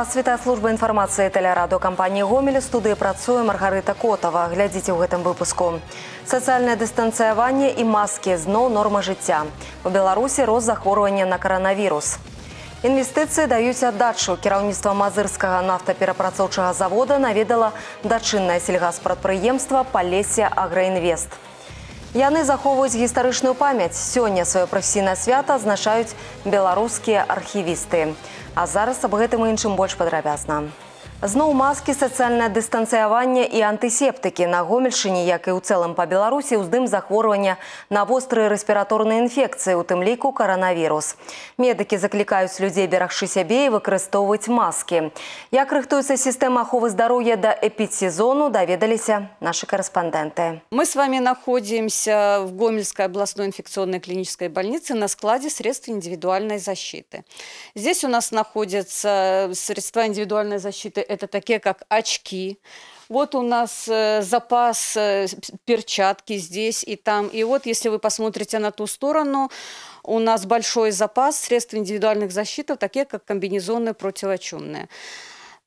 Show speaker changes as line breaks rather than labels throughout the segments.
Вас вітае служба інфармацыі тэлерадыокампаніі гомелі студыі працуе Маргарыта Котава. Глядзіце ў гэтым выпуску. Сацыяльнае дыстанцыяванне і маскі зноў норма жыцця. У Беларусі рост захворвання на каранавірус. Інвестыцыі даюць аддачу. Кіраўніцтва мазырскага нафтаперапрацоўчага завода наведала дачыннае сельгаспрадпрыемства Палесія Аграінвест. Яны захоўваюць гістарычную памяць. Сёння сваё прафесійнае свята азначаюць беларускія архівісты. А зараз аб гэтым і іншым больш падрабязна. Зноў маскі, сацыяльнае дыстанцыяванне і антысептыкі на гомельшыне, як і ў цэлым па Беларусі ўздым захворвання на вострыя рэспіраторныя інфекцыі, у тым ліку каранавірус. Медыкі заклікаюць людзей берагчы сябе і выкарыстоўваць маскі. Як рыхтуецца сістэма аховы здароўя да эпідсезону, даведаліся нашы карэспандэнты.
Мы с вами находимся в Гомельской областной инфекционной клинической больнице на складе средств индивидуальной защиты. Здесь у нас находятся средства индивидуальной защиты это такие как очки. Вот у нас э, запас э, перчатки здесь и там. И вот если вы посмотрите на ту сторону, у нас большой запас средств индивидуальных защит, такие как комбинезоны противочумные.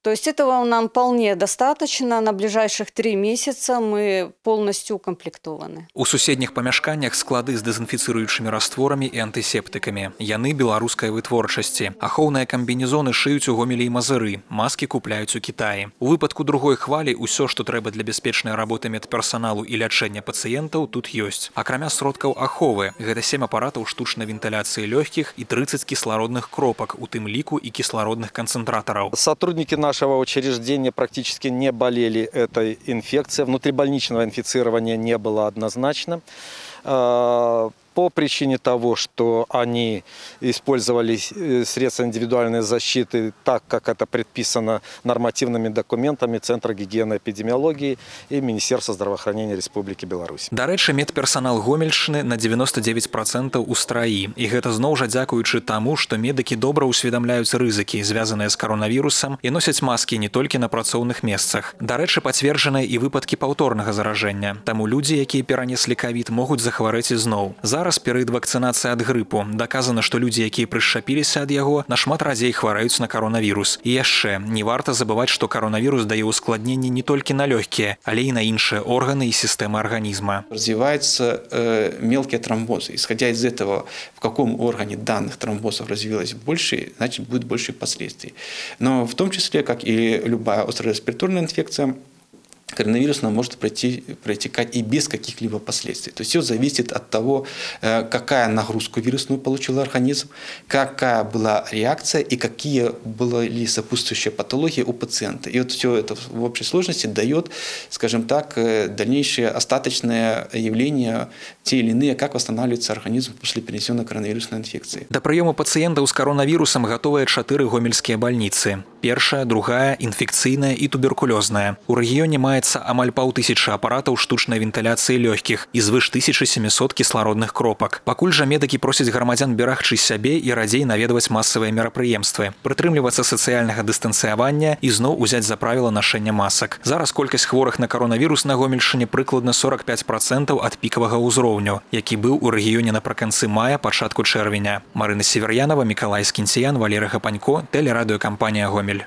То есть этого нам вполне достаточно. На ближайших три месяца мы полностью укомплектованы.
У суседніх памяшканнях склады з дэзінфіцыруючымі растворамі і антысептыкамі. Яны беларускай вытворчасці. Ахоўныя камбінезоны шыюць у гомелі і мазыры. Маскі купляюць у Кітаі. У выпадку другой хвалі ўсё, што трэба для бяспечнай работы медперсаналу і лячэння пацыентаў тут ёсць. Акрамя сродкаў аховы, гэта сем апаратаў штучнай вентыляцыі лёгкіх і 30 кіслародных кропак, у тым ліку і кіслародных канцэнтратараў.
Сотрудники нашего учреждения практически не болели этой инфекцией. Внутрибольничного инфицирования не было однозначно Э, По причине того, что они использовали э, средства индивидуальной защиты так, как это предписано нормативными документами Центра гигиены и эпидемиологии и Министерства здравоохранения Республики Беларусь.
Дарэчы, медперсанал гомельшчыны на 99% у страі. І гэта зноў жа дзякуючы таму, што медыкі добра ўсведамляюць рызыкі, звязаныя з каронавірусам і носяць маскі не толькі на працоўных месцах. Дарэчы, пацверджаныя і выпадкі паўторнага заражэння. Таму людзі, якія перанеслі кавід, могуць захварэць ізноў. Зараз перыяд вакцынацыі ад грыпу. Даказана, што людзі, якія прышчапіліся ад яго, нашмат радзей хвараюць на каронавірус. І яшчэ не варта забываць, што каронавірус дае ўскладненні не толькі на лёгкія, але і на іншыя органы і сістэмы арганізма.
развиваются э, мелкие тромбозы. Исходя из этого, в каком органе данных тромбозов развилось больше, значит, будет больше последствий. Но в том числе, как и любая острая респираторная инфекция, коронавирус нам может пройти, протекать и без каких-либо последствий. То есть все зависит от того, э, какая нагрузку вирусную получил организм, какая была реакция и какие были сопутствующие патологии у пациента. И вот все это в общей сложности дает, скажем так, э, дальнейшее остаточное явление, те или иные, как восстанавливается организм после перенесенной коронавирусной инфекции.
Да прыёму пацыентаў з каронавірусам гатовыя чатыры гомельскія бальніцы. Першая, другая, інфекцыйная і туберкулёзная. У рэгіёне маецца амаль паўтысячы апаратаў штучнай вентыляцыі лёгкіх і звыш 1700 кіслародных кропак. Пакуль жа медыкі просяць грамадзян берагчы сябе і радзей наведваць масавыя мерапрыемствы, прытрымлівацца сацыяльнага дыстанцыявання і зноў узяць за правіла нашэння масак. Зараз колькасць хворых на каронавірус на гомельшыне прыкладна 45 процентаў ад пікавага ўзроўню, які быў у рэгіёне напрыканцы мая пачатку чэрвеня. Марына Северянова, Мікалай Скінцыян, Валеры Гапанько, тэлерадыёкампанія Гомель.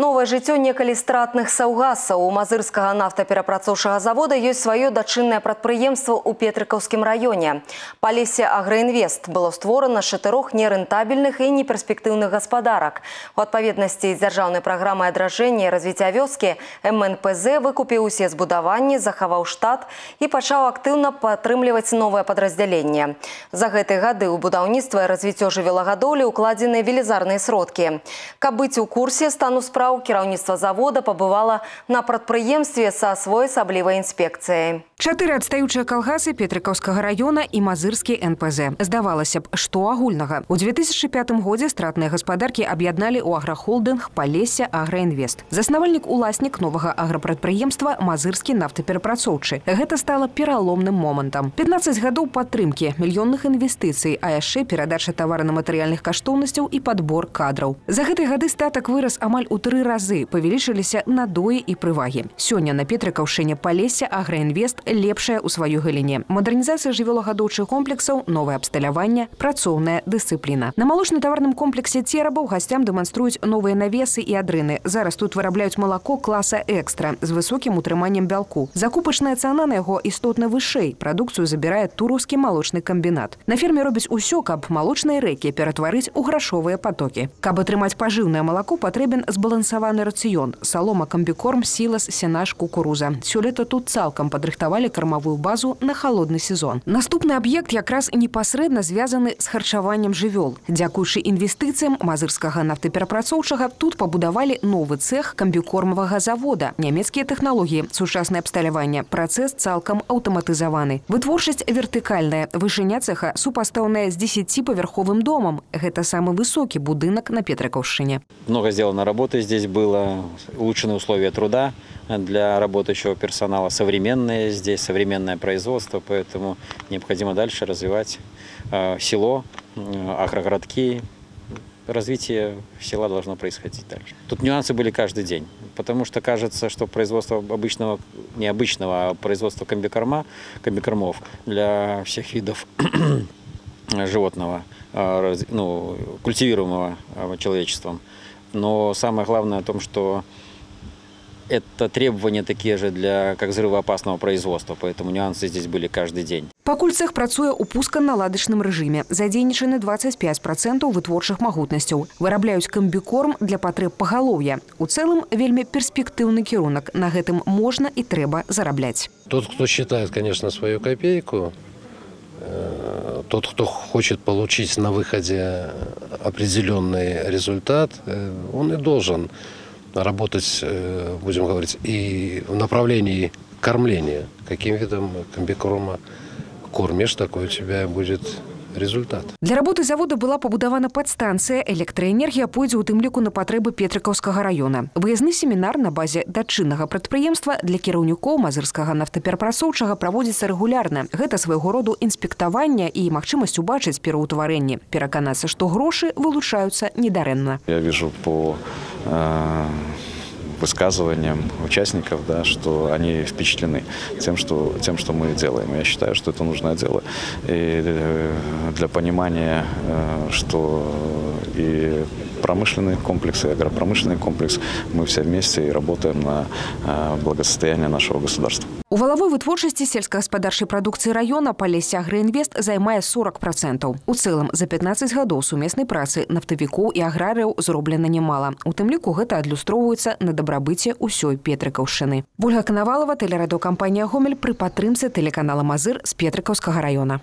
Новае жыццё некалі стратных саўгасаў у мазырскага нафтаперапрацоўчага завода ёсць сваё дачыннае прадпрыемства ў петрыкаўскім раёне. Палесе Аграінвест было створана з чатырох нерэнтабельных і неперспектыўных гаспадарак. У адпаведнасці з дзяржаўнай праграмай адражэння і развіцця вёскі МНПЗ выкупіў усе збудаванні, захаваў штат і пачаў актыўна падтрымліваць новае падраздзяленне. За гэтыя гады ў будаўніцтва і развіццё жывёлагадоўлі ўкладзены велізарныя сродкі. Каб быць у курсе стану справ справ кіраўніцтва завода пабывала на прадпрыемстве са своеасаблівай інспекцыяй.
Чатыры адстаючыя калгасы петрыкаўскага района і мазырскі нпз здавалася б што агульнага у 2005 годзе стратныя гаспадаркі аб'ядналі ў аграхолдынг палесся аграінвест заснавальнік уласнік новага аграпрадпрыемства мазырскі нафтаперапрацоўчы гэта стала пераломным момантам 15 гадоў падтрымкі мільённых інвестыцый а яшчэ перадача таварна-матэрыяльных каштоўнасцяў і падбор кадраў за гэтай гады статак вырас амаль у тры тры разы павялічыліся надоі і прывагі. Сёння на Петрыкаўшыне Палесся Аграінвест лепшая ў сваёй галіне. Мадэрнізацыя жывёлагадоўчых комплексаў, новае абсталяванне, працоўная дысцыпліна. На малочна-таварным комплексе церабаў гасцям дэманструюць новыя навесы і адрыны. Зараз тут вырабляюць малако класа экстра з высокім утрыманнем бялку. Закупачная цана на яго істотна вышэй. Прадукцыю забірае тураўскі малочны камбінат. На ферме робяць усё, каб малочныя рэкі ператварыць у грашовыя потокі. Каб атрымаць пажыўнае малако, патрэбен збалансаваны рацыён. Салома, камбікорм, сілас, сенаж, кукуруза. Сёлета тут цалкам падрыхтавалі кармавую базу на халодны сезон. Наступны аб'ект якраз непасрэдна звязаны з харчаваннем жывёл. Дзякуючы інвестыцыям мазырскага нафтаперапрацоўчага тут пабудавалі новы цэх камбікормавага завода. Нямецкія тэхналогіі, сучаснае абсталяванне, працэс цалкам аўтаматызаваны. Вытворчасць вертыкальная, вышыня цеха супастаўная з 10павярховым домам. Гэта самы высокі будынак на Петрыкаўшыне.
Много сделано работы здесь было, улучшены условия труда для работающего персонала, современное здесь, современное производство, поэтому необходимо дальше развивать э, село, э, агрогородки. Развитие села должно происходить дальше. Тут нюансы были каждый день, потому что кажется, что производство обычного, не обычного, а производство комбикорма, комбикормов для всех видов животного, э, ну, культивируемого человечеством Но самое главное о том, что это требования такие же для как взрывоопасного производства, поэтому нюансы здесь были каждый день.
Пакуль цэх працуе ў пусканаладачным рэжыме. Задзейнічаны 25% вытворчых магутнасцяў. Вырабляюць камбікорм для патрэб пагалоўя. У цэлым вельмі перспектыўны кірунак. На гэтым можна і трэба зарабляць.
Тот, кто считает, конечно, свою копейку, э, тот, кто хочет получить на выходе определенный результат, э, он и должен работать, э, будем говорить, и в направлении кормления. Каким видом комбикорма кормишь, такой у тебя будет результат.
Для работы завода была пабудавана падстанцыя, электраэнергія пойдзе ў тым ліку на патрэбы Петрыкаўскага раёна. Выязны семінар на базе дачыннага прадпрыемства для кіраўнікоў мазырскага нафтаперапрацоўчага праводзіцца рэгулярна. Гэта свайго роду інспектаванне і магчымасць убачыць пераўтварэнне. Пераканацца, што грошы вылучаюцца недарэнна.
Я вижу по э, высказываниям участников, да, что они впечатлены тем что, тем, что мы делаем. Я считаю, что это нужное дело. И э, для понимания, э, что и промышленный комплекс, и агропромышленный комплекс, мы все вместе и работаем на э, благосостояние нашего государства.
У валавой вытворчасці сельскагаспадарчай прадукцыі раёна палесся аграінвест займае 40%. У цэлым за 15 гадоў сумеснай працы нафтавікоў і аграрыяў зроблена нямала. У тым ліку гэта адлюстроўваецца на дабрабыце ўсёй Петрыкаўшчыны. Ольга Канавалова, тэлерадокампанія Гомель пры падтрымцы тэлеканала Мазыр з Петрыкаўскага раёна.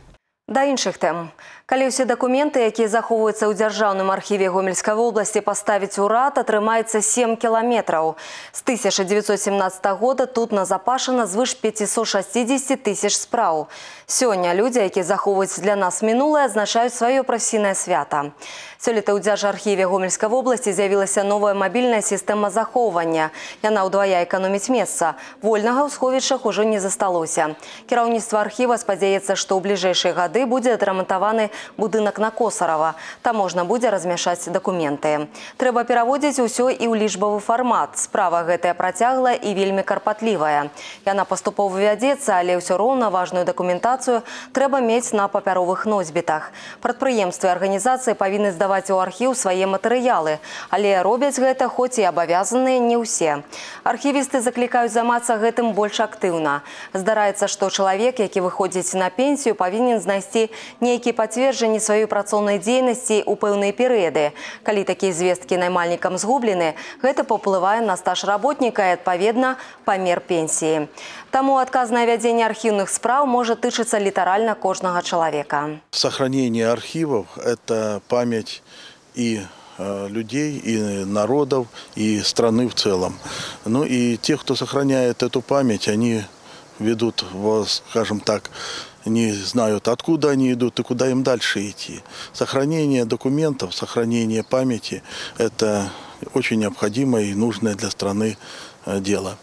Да іншых тэм. Калі ўсе дакументы, якія захоўваюцца ў дзяржаўным архіве гомельскай вобласці паставіць урад, атрымаецца 7 кіламетраў. З 1917 года тут назапашана звыш 560 тысяч спраў. Сёння людзі, якія захоўваюць для нас мінулае, азначаюць сваё прафесійнае свята. Сёлета ў дзяржархіве гомельскай вобласці з'явілася новая мабільная сістэма захоўвання. Яна ўдвая эканоміць месца. Вольнага ў сховішчах ужо не засталося. Кіраўніцтва архіва спадзяецца, што ў бліжэйшыя гады будзе адрамантаваны будынак на Косарава. Там можна будзе размяшаць дакументы. Трэба пераводзіць усё і ў лічбавы фармат. Справа гэтая працяглая і вельмі карпатлівая. Яна паступова вядзецца, але ўсё роўна важную дакументацыю трэба мець на папяровых носьбітах. Прадпрыемствы і арганізацыі павінны здаваць у архіў свае матэрыялы, але робяць гэта хоць і абавязаныя не ўсе. Архівісты заклікаюць займацца гэтым больш актыўна. Здараецца, што чалавек, які выходзіць на пенсію, павінен знайсці нейкі пацверджанні сваёй працоўнай дзейнасці ў пэўныя перыяды. Калі такія звесткі наймальнікам згублены, гэта паўплывае на стаж работніка і адпаведна памер пенсіі. Таму адказнае вядзенне архіўных спраў можа тычыцца літаральна кожнага чалавека.
Сохранение архивов – это память и э, людей, и народов, и страны в целом. Ну и те, кто сохраняет эту память, они ведут, скажем так, не знают, откуда они идут и куда им дальше идти. Сохранение документов, сохранение памяти – это очень необходимое и нужное для страны э, дело.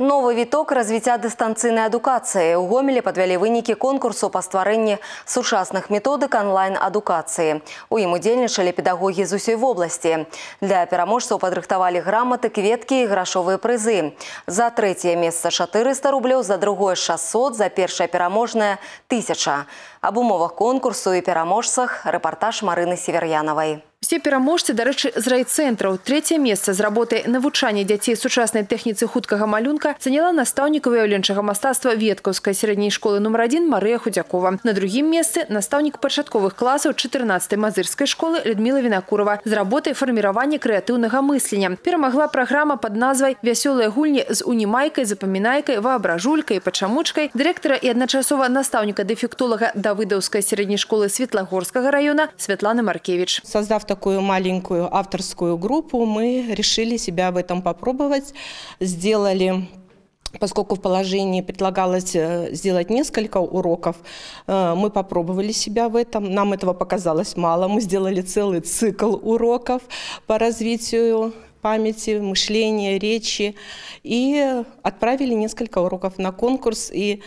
Новы віток развіцця дыстанцыйнай адукацыі. У гомелі падвялі вынікі конкурсу па стварэнні сучасных методык онлайн-адукацыі. У ім удзельнічалі педагогі з усёй вобласці. Для пераможцаў падрыхтавалі граматы, кветкі і грашовыя прызы. За трэцяе месца 400 рублёў, за другое 600, за першае пераможнае 1000. Аб умовах конкурсу і пераможцах рэпартаж Марыны Север'янавай.
Все пераможцы, дарэчы, з райцэнтраў. Трэцяе месца з работай навучання дзяцей сучаснай тэхніцы хуткага малюнка заняла настаўнік выяўленчага мастацтва веткаўскай сярэдняй школы нумар 1 Марыя Худзякова. На другім месцы настаўнік пачатковых класаў 14 мазырскай школы Людмила Вінакурова з работай фарміравання крэатыўнага мыслення. Перамагла праграма пад назвай «Вясёлыя гульні з унімайкай, запамінайкай, воображулькай, пачамучкай» дырэктара і адначасова настаўніка-дэфектолага Давыдаўскай сярэдняй школы Светлагорскага района Светланы Маркевич.
Создав такую маленькую авторскую группу, мы решили себя в этом попробовать. Сделали Поскольку в положении предлагалось э, сделать несколько уроков, э, мы попробовали себя в этом. Нам этого показалось мало. Мы сделали целый цикл уроков по развитию памяти, мышления, речи. И отправили несколько уроков на конкурс. И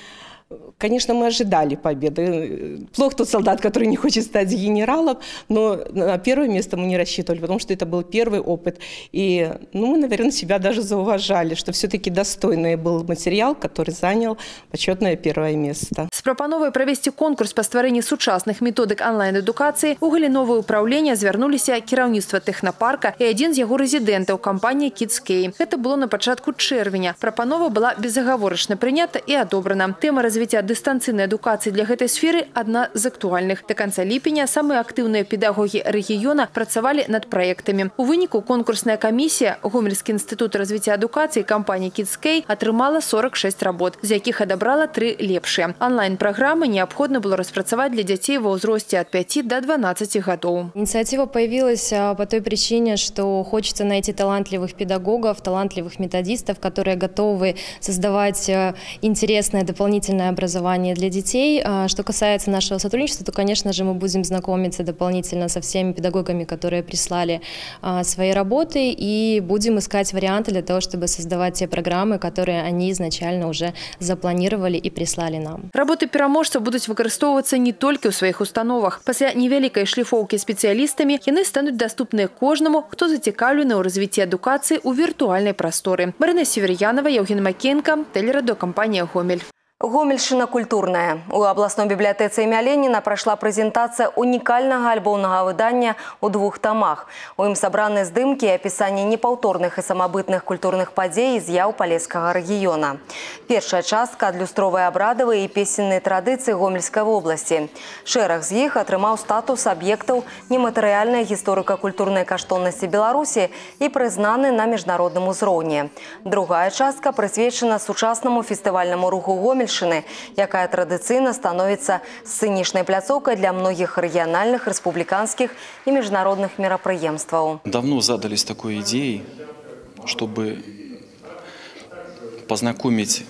Конечно, мы ожидали победы. Плох тот солдат, который не хочет стать генералом, но на первое место мы не рассчитывали, потому что это был первый опыт. И ну, мы, наверное, себя даже зауважали, что все-таки достойный был материал, который занял почетное первое место.
С прапановай провести конкурс по стварэнні сучасных методык онлайн-эдукацыі у галіновае ўпраўлення звярнуліся кіраўніцтва тэхнапарка і адзін з яго рэзідэнтаў кампанія Кідскей. Гэта было на пачатку чэрвеня. Прапанова была безагаворачна прынята і адобрана. Тэма развіцця дыстанцыйнай адукацыі для гэтай сферы адна з актуальных. Да канца ліпеня самыя актыўныя педагогі рэгіёна працавалі над праектамі. У выніку конкурсная камісія Гомельскі інстытут развіцця адукацыі кампанії Кідскей атрымала 46 работ, з якіх адабрала тры лепшыя. Онлайн-праграмы неабходна было распрацаваць для дзяцей ва ўзросце от 5 до 12 гадоў.
Инициатива появилась а, по той причине, что хочется найти талантливых педагогов, талантливых методистов, которые готовы создавать а, интересное дополнительное образование для детей. А, Что касается нашего сотрудничества, то, конечно же, мы будем знакомиться дополнительно со всеми педагогами, которые прислали а, свои работы, и будем искать варианты для того, чтобы создавать те программы, которые они изначально уже запланировали и прислали нам.
Работы пераможцаў будуць выкарыстоўвацца не толькі ў сваіх установах. Пасля невялікай шліфоўкі спецыялістамі яны стануць даступныя кожнаму, хто зацікаўлены ў развіцці адукацыі ў віртуальнай прасторы. Марына Северянова, Евген Макенко, тэлерадокампанія Гомель.
Гомельшчына культурная. У абласной бібліятэцы імя Леніна прайшла прэзентацыя унікальнага альбомнага выдання ў двух тамах. У ім сабраны здымкі і апісанне непаўторных і самабытных культурных падзей і з'яў палескага рэгіёна. Першая частка адлюстровая абрадавыя і песенныя традыцыі гомельскай вобласці. Шэраг з іх атрымаў статус аб'ектаў нематэрыяльнай гісторыка-культурнай каштоўнасці Беларусі і прызнаны на міжнародным узроўні. Другая частка прысвечана сучаснаму фестывальнаму руху Гомельшчыны Гомельшчыны, якая традыцыйна становіцца сцэнічнай пляцоўкай для многіх рэгіянальных, рэспубліканскіх і міжнародных мерапрыемстваў.
Давно задались такой идеей, чтобы познакомить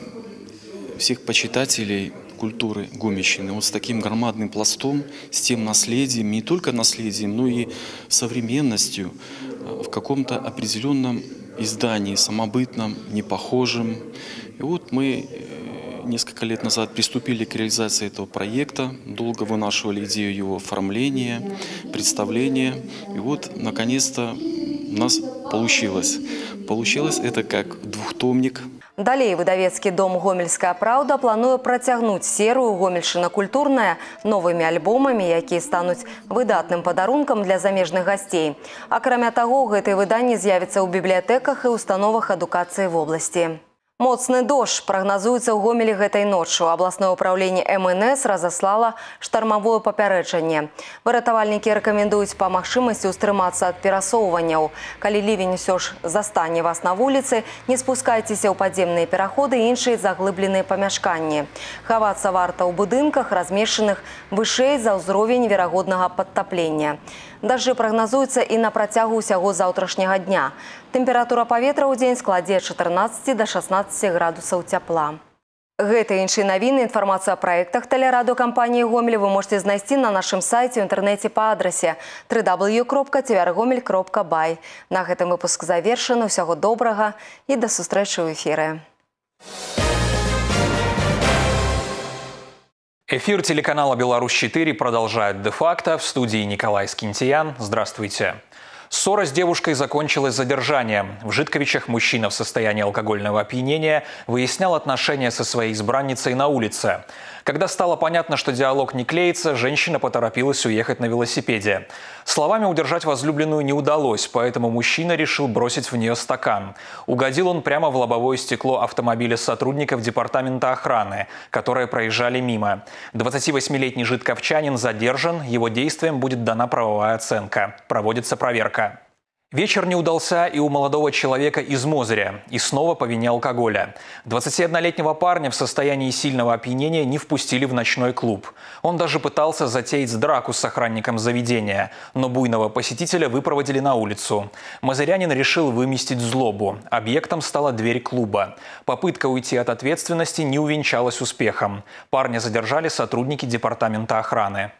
всех почитателей культуры Гомельщины вот с таким громадным пластом, с тем наследием, не только наследием, но и современностью в каком-то определенном издании, самобытном, непохожем. И вот мы несколько лет назад приступили к реализации этого проекта, долго вынашивали идею его оформления, представления. И вот, наконец-то, у нас получилось. Получилось это как двухтомник.
Далей выдавецкі дом гомельская праўда плануе працягнуць серыю гомельшчына культурная новымі альбомамі, якія стануць выдатным падарункам для замежных гасцей. Акрамя таго, гэтыя выданні з'явяцца ў бібліятэках і установах адукацыі вобласці. Моцны дождж прагназуецца ў гомелі гэтай ноччу. Абласное ўпраўленне МНС разаслала штармавое папярэджанне. Выратавальнікі рэкамендуюць па магчымасці ўстрымацца ад перасоўванняў. Калі лівень усё ж застане вас на вуліцы, не спускайцеся ў падземныя пераходы і іншыя заглыбленыя памяшканні. Хавацца варта ў будынках, размешчаных вышэй за ўзровень верагоднага падтаплення. Дажджы прагназуюцца і на працягу ўсяго заўтрашняга дня. Тэмпература паветра ў дзень складзе 14 до 16 градусаў цяпла. Гэта іншыя навіны, інфармацыя о праектах тэлерадыокампаніі Гомель вы можете знайсці на нашым сайце ў інтэрнэце па адрасе www.tvrgomель.бай. На гэтым выпуск завершаны. Усяго добрага і да сустрэчы ў эфіры.
Эфир телеканала «Беларусь-4» продолжает де-факто. В студии Николай Скинтиян. Здравствуйте. Ссора с девушкой закончилась задержанием. В Житковичах мужчина в состоянии алкогольного опьянения выяснял отношения со своей избранницей на улице. Когда стало понятно, что диалог не клеится, женщина поторопилась уехать на велосипеде. Словами удержать возлюбленную не удалось, поэтому мужчина решил бросить в нее стакан. Угодил он прямо в лобовое стекло автомобиля сотрудников департамента охраны, которые проезжали мимо. 28-летний жидковчанин задержан, его действиям будет дана правовая оценка. Проводится проверка. Вечер не удался и у молодого человека из Мозыря, и снова по вине алкоголя. 21-летнего парня в состоянии сильного опьянения не впустили в ночной клуб. Он даже пытался затеять драку с охранником заведения, но буйного посетителя выпроводили на улицу. Мозырянин решил выместить злобу. Объектом стала дверь клуба. Попытка уйти от ответственности не увенчалась успехом. Парня задержали сотрудники департамента охраны.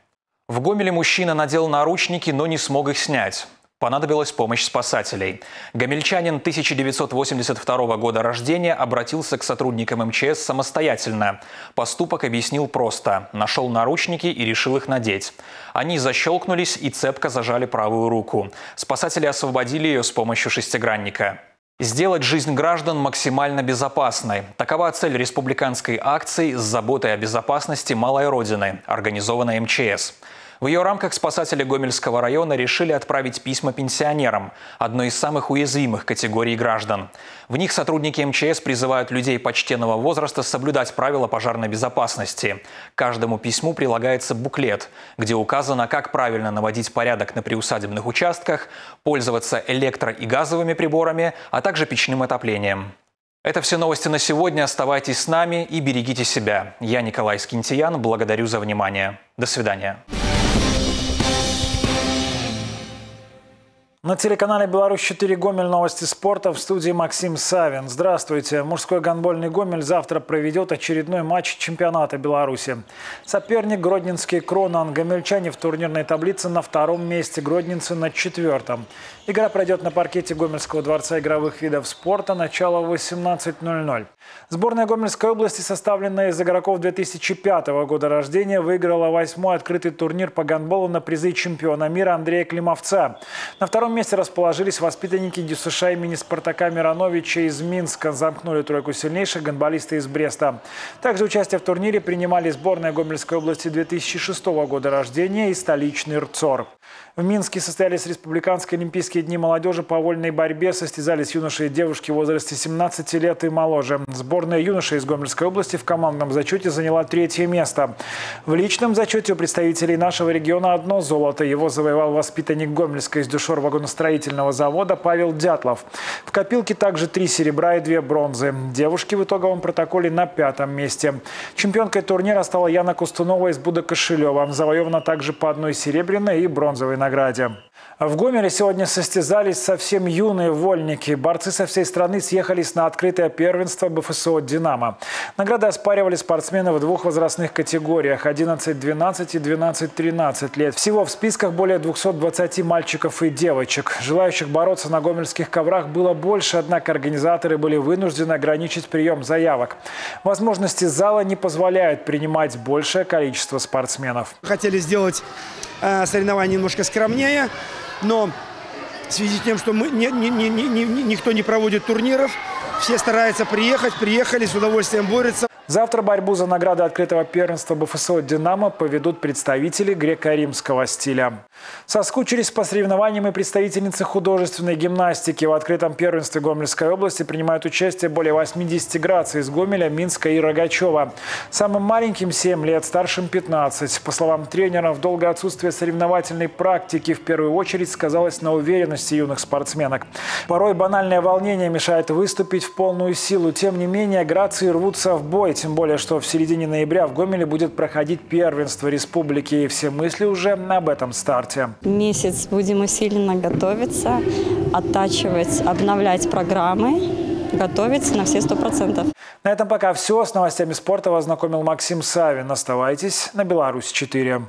В Гомеле мужчина надел наручники, но не смог их снять понадобилась помощь спасателей. Гамельчанин 1982 года рождения обратился к сотрудникам МЧС самостоятельно. Поступок объяснил просто. Нашел наручники и решил их надеть. Они защелкнулись и цепко зажали правую руку. Спасатели освободили ее с помощью шестигранника. Сделать жизнь граждан максимально безопасной. Такова цель республиканской акции с заботой о безопасности малой Родины, организованной МЧС. В ее рамках спасатели Гомельского района решили отправить письма пенсионерам, одной из самых уязвимых категорий граждан. В них сотрудники МЧС призывают людей почтенного возраста соблюдать правила пожарной безопасности. каждому письму прилагается буклет, где указано, как правильно наводить порядок на приусадебных участках, пользоваться электро- и газовыми приборами, а также печным отоплением. Это все новости на сегодня. Оставайтесь с нами и берегите себя. Я Николай Скинтиян. Благодарю за внимание. До свидания.
На телеканале «Беларусь-4 Гомель» новости спорта в студии Максим Савин. Здравствуйте. Мужской гонбольный Гомель завтра проведет очередной матч чемпионата Беларуси. Соперник Гродненский Кронан. Гомельчане в турнирной таблице на втором месте, гродненцы на четвертом. Игра пройдет на паркете Гомельского дворца игровых видов спорта. Начало 18.00. Сборная Гомельской области, составленная из игроков 2005 года рождения, выиграла восьмой открытый турнир по гандболу на призы чемпиона мира Андрея Климовца. На втором месте расположились воспитанники ДЮСШ имени Спартака Мироновича из Минска. Замкнули тройку сильнейших гонболисты из Бреста. Также участие в турнире принимали сборная Гомельской области 2006 года рождения и столичный РЦОР. В Минске состоялись республиканские олимпийские дни молодежи по вольной борьбе. Состязались юноши и девушки в возрасте 17 лет и моложе. Сборная юношей из Гомельской области в командном зачете заняла третье место. В личном зачете у представителей нашего региона одно золото. Его завоевал воспитанник Гомельска из дюшор вагоностроительного завода Павел Дятлов. В копилке также три серебра и две бронзы. Девушки в итоговом протоколе на пятом месте. Чемпионкой турнира стала Яна Кустунова из Буда Кошелева. Завоевана также по одной серебряной и бронзовой награде. В Гомеле сегодня состязались совсем юные вольники. Борцы со всей страны съехались на открытое первенство БФСО «Динамо». Награды оспаривали спортсмены в двух возрастных категориях – 11-12 и 12-13 лет. Всего в списках более 220 мальчиков и девочек. Желающих бороться на гомельских коврах было больше, однако организаторы были вынуждены ограничить прием заявок. Возможности зала не позволяют принимать большее количество спортсменов.
Хотели сделать э, соревнования немножко скромнее – но в связи с тем, что мы, не, не, не, не, никто не проводит турниров, все стараются приехать, приехали, с удовольствием борются.
Завтра борьбу за награды открытого первенства БФСО «Динамо» поведут представители греко-римского стиля. Соскучились по соревнованиям и представительницы художественной гимнастики. В открытом первенстве Гомельской области принимают участие более 80 граций из Гомеля, Минска и Рогачева. Самым маленьким 7 лет, старшим 15. По словам тренеров, долгое отсутствие соревновательной практики в первую очередь сказалось на уверенности юных спортсменок. Порой банальное волнение мешает выступить в полную силу. Тем не менее, грации рвутся в бой тем более, что в середине ноября в Гомеле будет проходить первенство республики, и все мысли уже об этом старте.
Месяц будем усиленно готовиться, оттачивать, обновлять программы, готовиться на все сто процентов.
На этом пока все. С новостями спорта вас знакомил Максим Савин. Оставайтесь на Беларусь 4.